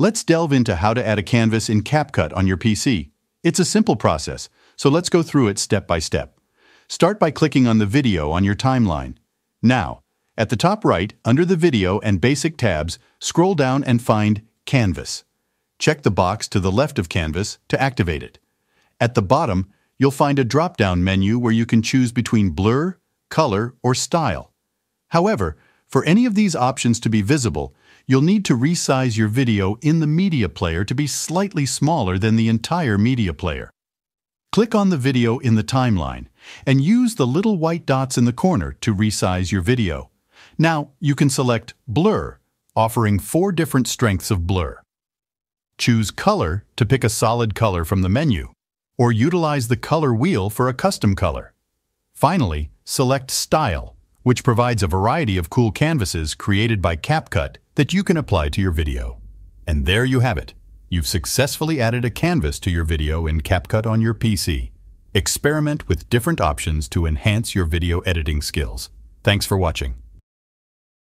Let's delve into how to add a canvas in CapCut on your PC. It's a simple process, so let's go through it step by step. Start by clicking on the video on your timeline. Now, at the top right, under the Video and Basic tabs, scroll down and find Canvas. Check the box to the left of Canvas to activate it. At the bottom, you'll find a drop-down menu where you can choose between blur, color, or style. However, for any of these options to be visible, you'll need to resize your video in the media player to be slightly smaller than the entire media player. Click on the video in the timeline and use the little white dots in the corner to resize your video. Now, you can select Blur, offering four different strengths of blur. Choose Color to pick a solid color from the menu, or utilize the color wheel for a custom color. Finally, select Style, which provides a variety of cool canvases created by CapCut that you can apply to your video. And there you have it. You've successfully added a canvas to your video in CapCut on your PC. Experiment with different options to enhance your video editing skills. Thanks for watching.